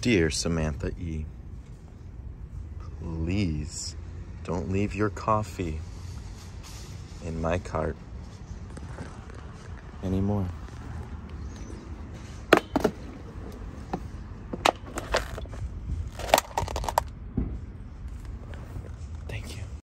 Dear Samantha E, please don't leave your coffee in my cart anymore.